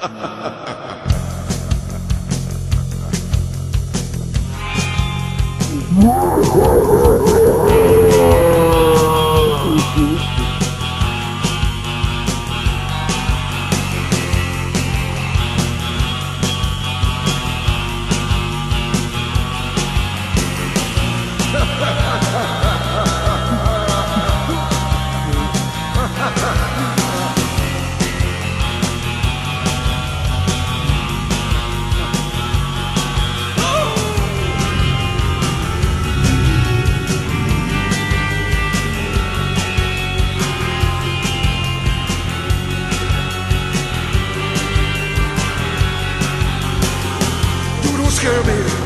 Ha ha ha ha ha. cure me.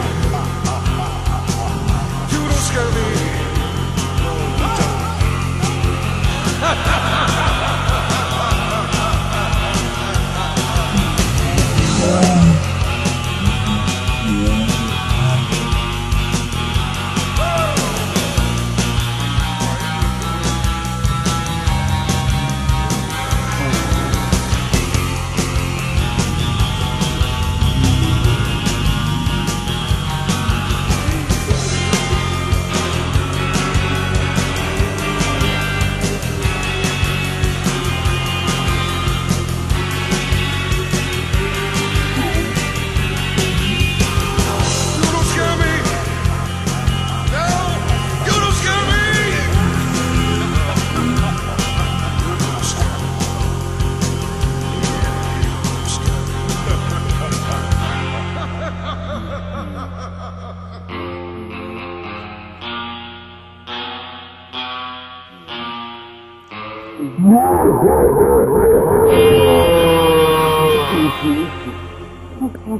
Okay.